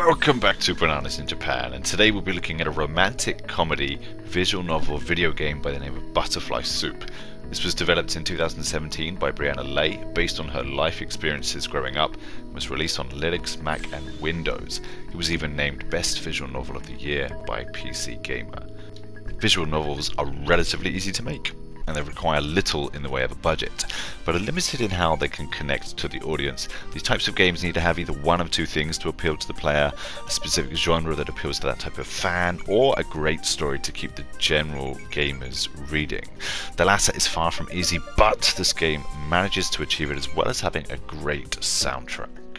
Welcome back to Bananas in Japan, and today we'll be looking at a romantic comedy visual novel video game by the name of Butterfly Soup. This was developed in 2017 by Brianna Lei, based on her life experiences growing up, and was released on Linux, Mac, and Windows. It was even named Best Visual Novel of the Year by PC Gamer. Visual novels are relatively easy to make and they require little in the way of a budget, but are limited in how they can connect to the audience. These types of games need to have either one of two things to appeal to the player, a specific genre that appeals to that type of fan, or a great story to keep the general gamers reading. The latter is far from easy, but this game manages to achieve it as well as having a great soundtrack.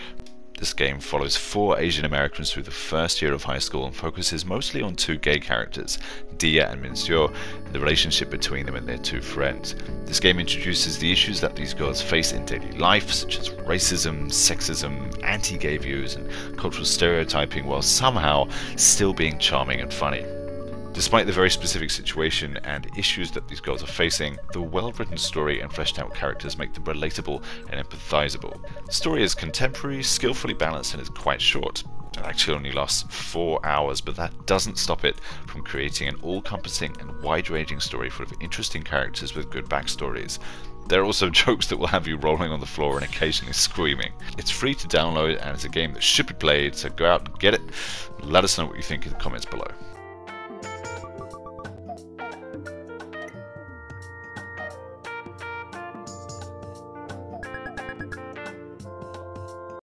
This game follows four Asian Americans through the first year of high school and focuses mostly on two gay characters, Diya and Minseo, and the relationship between them and their two friends. This game introduces the issues that these girls face in daily life, such as racism, sexism, anti gay views, and cultural stereotyping, while somehow still being charming and funny. Despite the very specific situation and issues that these girls are facing, the well written story and fleshed out characters make them relatable and empathizable. The story is contemporary, skillfully balanced, and is quite short. It actually only lasts four hours, but that doesn't stop it from creating an all encompassing and wide ranging story full of interesting characters with good backstories. There are also jokes that will have you rolling on the floor and occasionally screaming. It's free to download and it's a game that should be played, so go out and get it. Let us know what you think in the comments below.